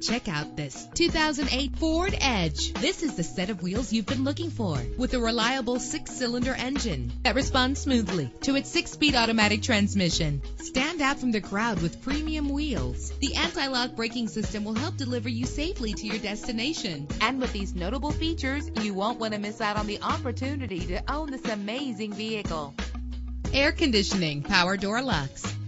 Check out this 2008 Ford Edge. This is the set of wheels you've been looking for with a reliable six-cylinder engine that responds smoothly to its six-speed automatic transmission. Stand out from the crowd with premium wheels. The anti-lock braking system will help deliver you safely to your destination. And with these notable features, you won't want to miss out on the opportunity to own this amazing vehicle air conditioning, power door locks,